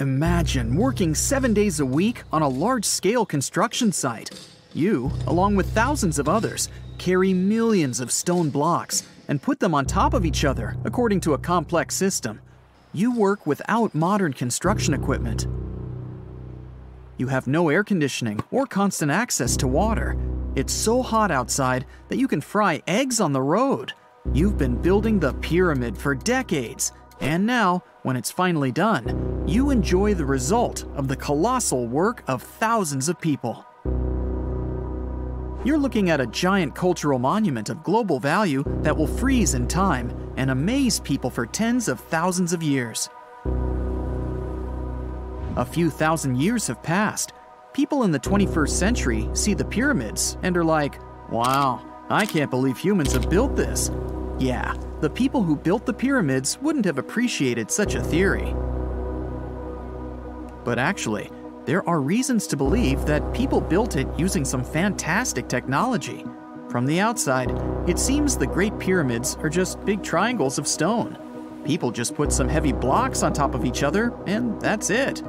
Imagine working seven days a week on a large scale construction site. You, along with thousands of others, carry millions of stone blocks and put them on top of each other according to a complex system. You work without modern construction equipment. You have no air conditioning or constant access to water. It's so hot outside that you can fry eggs on the road. You've been building the pyramid for decades, and now, when it's finally done, you enjoy the result of the colossal work of thousands of people. You're looking at a giant cultural monument of global value that will freeze in time and amaze people for tens of thousands of years. A few thousand years have passed. People in the 21st century see the pyramids and are like, wow, I can't believe humans have built this. Yeah, the people who built the pyramids wouldn't have appreciated such a theory. But actually, there are reasons to believe that people built it using some fantastic technology. From the outside, it seems the Great Pyramids are just big triangles of stone. People just put some heavy blocks on top of each other, and that's it.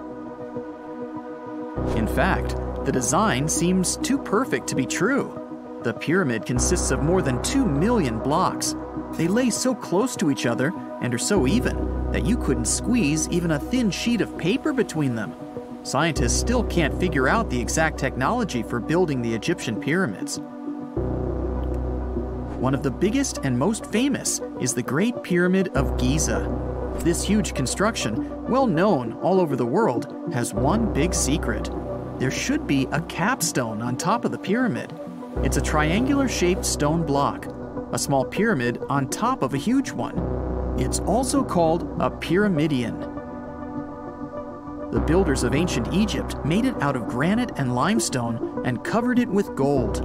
In fact, the design seems too perfect to be true. The pyramid consists of more than 2 million blocks. They lay so close to each other and are so even that you couldn't squeeze even a thin sheet of paper between them. Scientists still can't figure out the exact technology for building the Egyptian pyramids. One of the biggest and most famous is the Great Pyramid of Giza. This huge construction, well known all over the world, has one big secret. There should be a capstone on top of the pyramid. It's a triangular shaped stone block, a small pyramid on top of a huge one. It's also called a pyramidion. The builders of ancient Egypt made it out of granite and limestone and covered it with gold.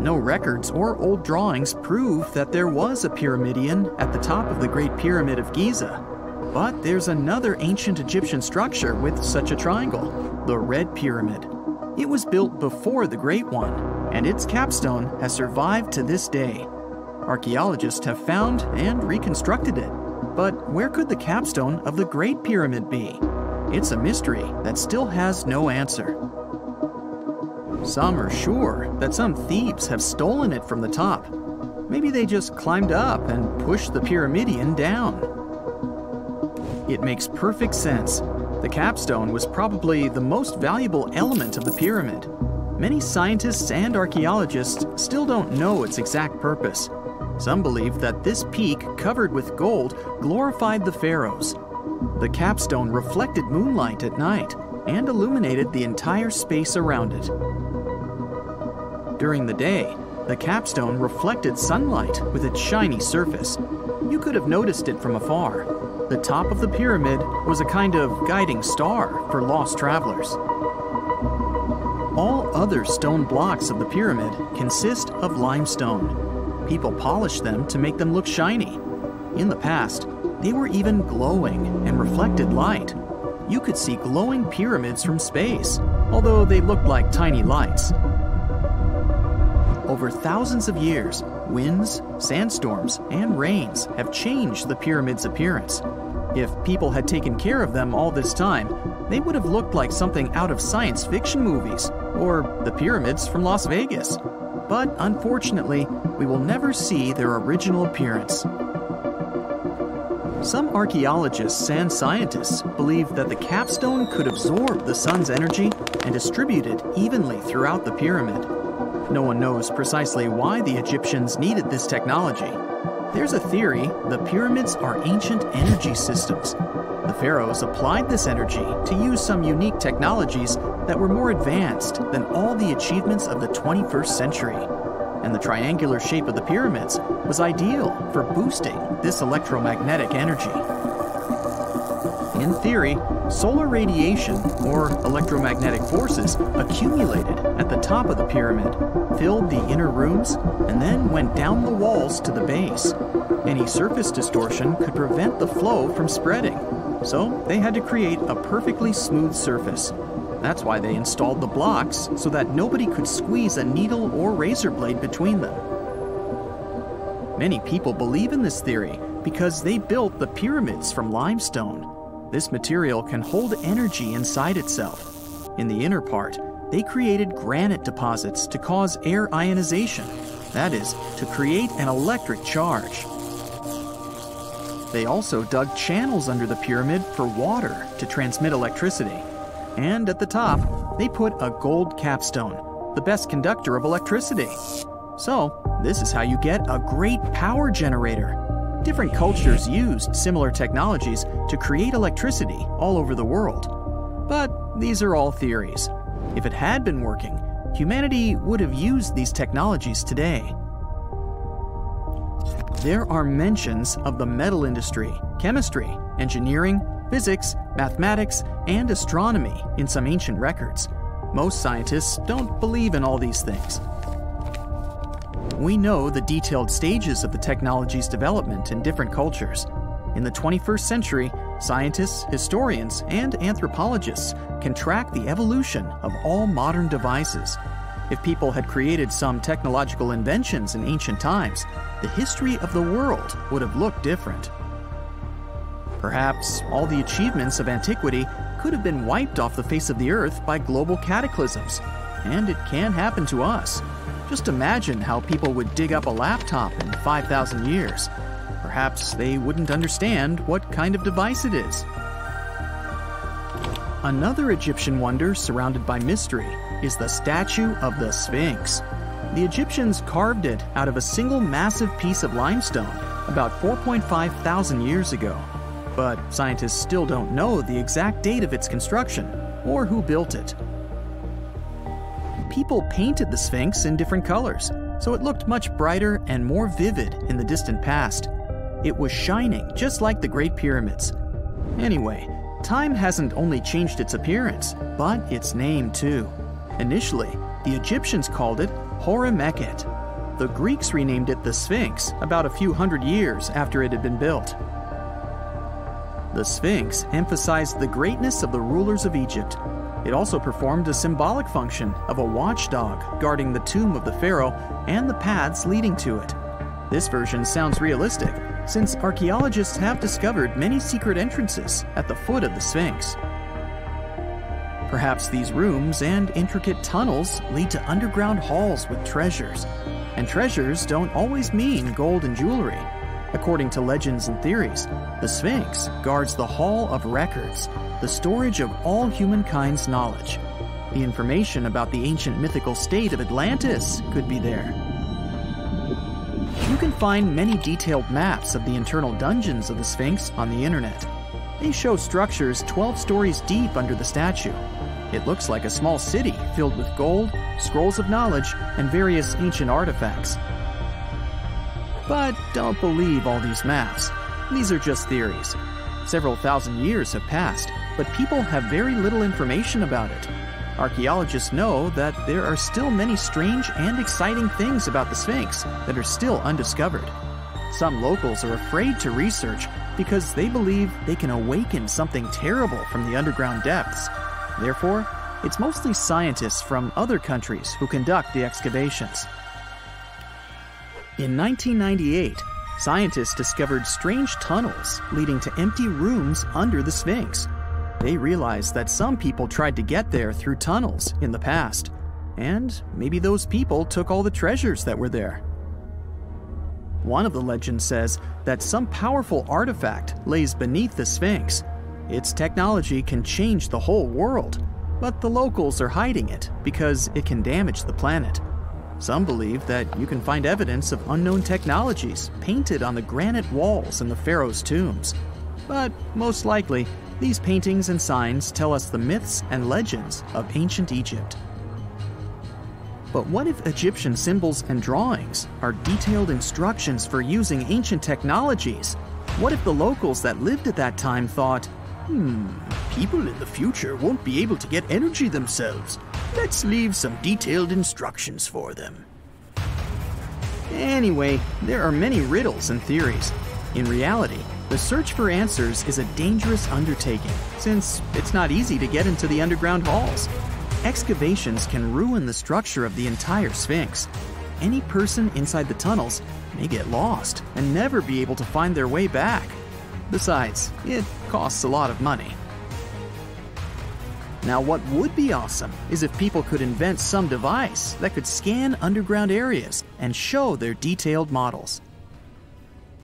No records or old drawings prove that there was a pyramidion at the top of the Great Pyramid of Giza. But there's another ancient Egyptian structure with such a triangle, the Red Pyramid. It was built before the Great One, and its capstone has survived to this day. Archaeologists have found and reconstructed it. But where could the capstone of the Great Pyramid be? It's a mystery that still has no answer. Some are sure that some thieves have stolen it from the top. Maybe they just climbed up and pushed the pyramidion down. It makes perfect sense. The capstone was probably the most valuable element of the pyramid. Many scientists and archaeologists still don't know its exact purpose. Some believe that this peak covered with gold glorified the pharaohs. The capstone reflected moonlight at night and illuminated the entire space around it. During the day, the capstone reflected sunlight with its shiny surface. You could have noticed it from afar. The top of the pyramid was a kind of guiding star for lost travelers. All other stone blocks of the pyramid consist of limestone. People polish them to make them look shiny. In the past, they were even glowing and reflected light. You could see glowing pyramids from space, although they looked like tiny lights. Over thousands of years, winds, sandstorms, and rains have changed the pyramid's appearance. If people had taken care of them all this time, they would have looked like something out of science fiction movies or the pyramids from Las Vegas. But unfortunately, we will never see their original appearance. Some archaeologists and scientists believe that the capstone could absorb the sun's energy and distribute it evenly throughout the pyramid. No one knows precisely why the Egyptians needed this technology. There's a theory the pyramids are ancient energy systems. The pharaohs applied this energy to use some unique technologies that were more advanced than all the achievements of the 21st century and the triangular shape of the pyramids was ideal for boosting this electromagnetic energy. In theory, solar radiation, or electromagnetic forces, accumulated at the top of the pyramid, filled the inner rooms, and then went down the walls to the base. Any surface distortion could prevent the flow from spreading, so they had to create a perfectly smooth surface that's why they installed the blocks so that nobody could squeeze a needle or razor blade between them. Many people believe in this theory because they built the pyramids from limestone. This material can hold energy inside itself. In the inner part, they created granite deposits to cause air ionization, that is, to create an electric charge. They also dug channels under the pyramid for water to transmit electricity. And at the top, they put a gold capstone, the best conductor of electricity. So, this is how you get a great power generator. Different cultures used similar technologies to create electricity all over the world. But these are all theories. If it had been working, humanity would have used these technologies today. There are mentions of the metal industry, chemistry, engineering, physics, mathematics, and astronomy in some ancient records. Most scientists don't believe in all these things. We know the detailed stages of the technology's development in different cultures. In the 21st century, scientists, historians, and anthropologists can track the evolution of all modern devices. If people had created some technological inventions in ancient times, the history of the world would have looked different. Perhaps all the achievements of antiquity could have been wiped off the face of the earth by global cataclysms, and it can happen to us. Just imagine how people would dig up a laptop in 5,000 years. Perhaps they wouldn't understand what kind of device it is. Another Egyptian wonder surrounded by mystery is the statue of the Sphinx. The Egyptians carved it out of a single massive piece of limestone about 4.5 thousand years ago. But scientists still don't know the exact date of its construction or who built it people painted the Sphinx in different colors, so it looked much brighter and more vivid in the distant past. It was shining just like the Great Pyramids. Anyway, time hasn't only changed its appearance, but its name too. Initially, the Egyptians called it Hor-em-akhet. The Greeks renamed it the Sphinx about a few hundred years after it had been built. The Sphinx emphasized the greatness of the rulers of Egypt it also performed a symbolic function of a watchdog guarding the tomb of the pharaoh and the paths leading to it. This version sounds realistic, since archaeologists have discovered many secret entrances at the foot of the Sphinx. Perhaps these rooms and intricate tunnels lead to underground halls with treasures. And treasures don't always mean gold and jewelry. According to legends and theories, the Sphinx guards the Hall of Records, the storage of all humankind's knowledge. The information about the ancient mythical state of Atlantis could be there. You can find many detailed maps of the internal dungeons of the Sphinx on the internet. They show structures 12 stories deep under the statue. It looks like a small city filled with gold, scrolls of knowledge, and various ancient artifacts. But don't believe all these maps. These are just theories. Several thousand years have passed, but people have very little information about it. Archaeologists know that there are still many strange and exciting things about the Sphinx that are still undiscovered. Some locals are afraid to research because they believe they can awaken something terrible from the underground depths. Therefore, it's mostly scientists from other countries who conduct the excavations. In 1998, scientists discovered strange tunnels leading to empty rooms under the Sphinx. They realized that some people tried to get there through tunnels in the past, and maybe those people took all the treasures that were there. One of the legends says that some powerful artifact lays beneath the Sphinx. Its technology can change the whole world, but the locals are hiding it because it can damage the planet. Some believe that you can find evidence of unknown technologies painted on the granite walls in the pharaoh's tombs. But most likely, these paintings and signs tell us the myths and legends of ancient Egypt. But what if Egyptian symbols and drawings are detailed instructions for using ancient technologies? What if the locals that lived at that time thought, hmm, people in the future won't be able to get energy themselves. Let's leave some detailed instructions for them. Anyway, there are many riddles and theories. In reality, the search for answers is a dangerous undertaking, since it's not easy to get into the underground halls. Excavations can ruin the structure of the entire Sphinx. Any person inside the tunnels may get lost and never be able to find their way back. Besides, it costs a lot of money. Now, what would be awesome is if people could invent some device that could scan underground areas and show their detailed models.